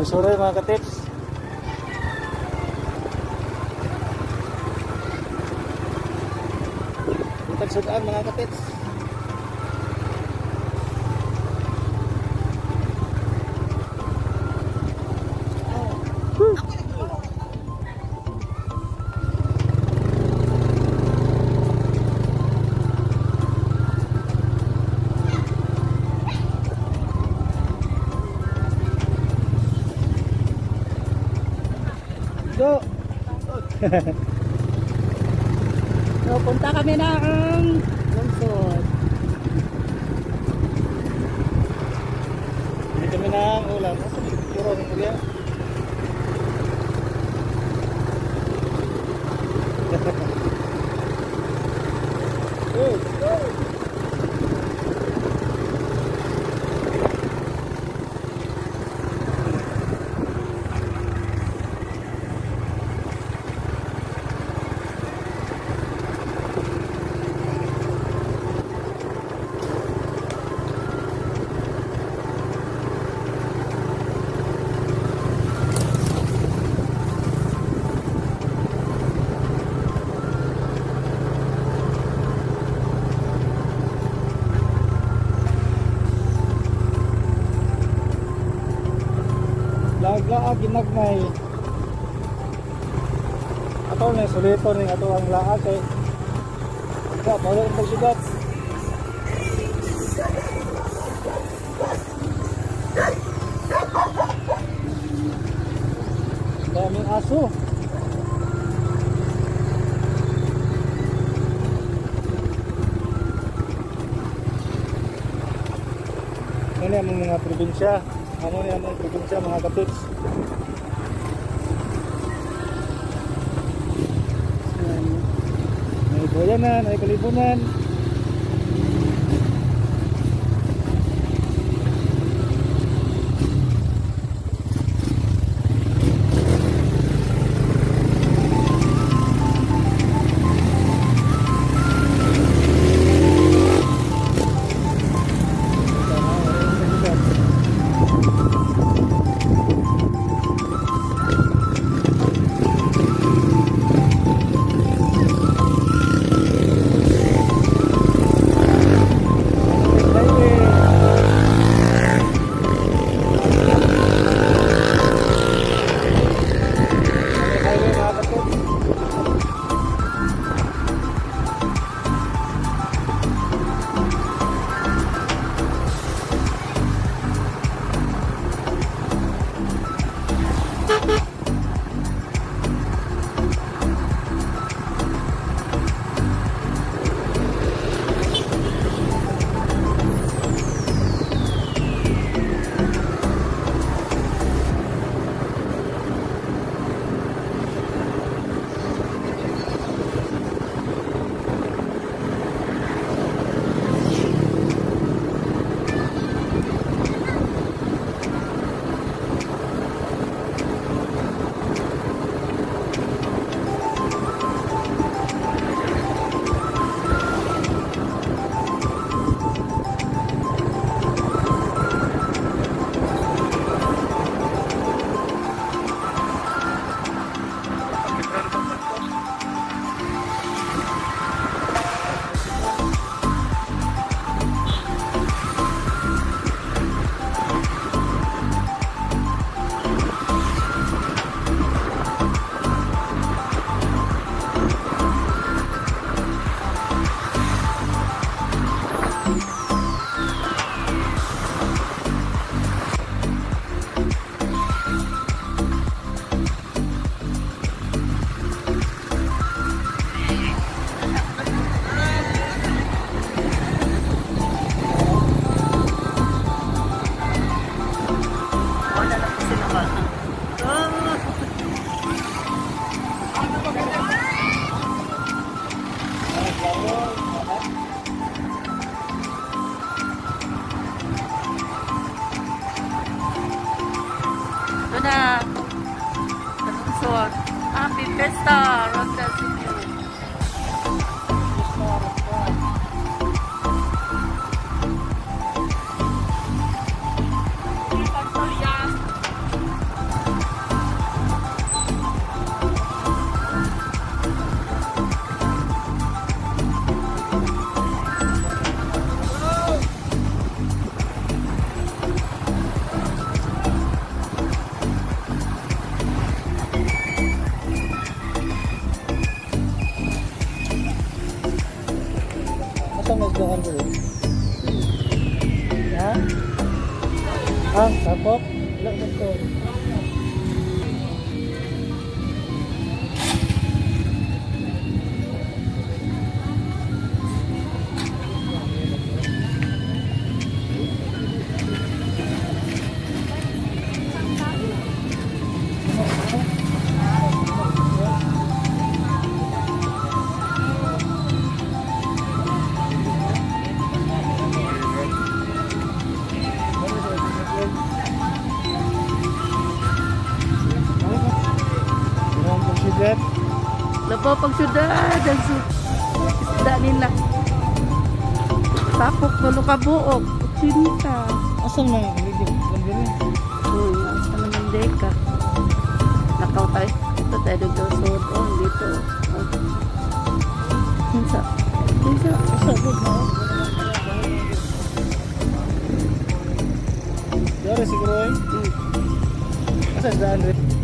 Sorry mga katips. Punta sa daan mga katips. So, punta kami na ang lungsod. hindi kami na ang ulam. Asa ni puro ng area? Laag-laag ginagmay. Ato na sulito ni ato ang laag kay Ba, pala ang pagsugat. Daming aso. Ano yung mga probinsya? Ano yung mga probinsya mga kapits? Yan. May boyanan, may kalibunan. questa ronda mas doon doon. Ha? Ah, tapok. Look at Labaw pag syudad. Ang isda nila. Tapok, walo ka buok. Sinta. Asan na? Hindi ko Uy, asa naman deka. Nakaw tayo. Ito tayo nagkasuot. Oh, dito. Oh. Hinsa. Hinsa. Asa good na. Dari siguro eh. Hmm. Asa sa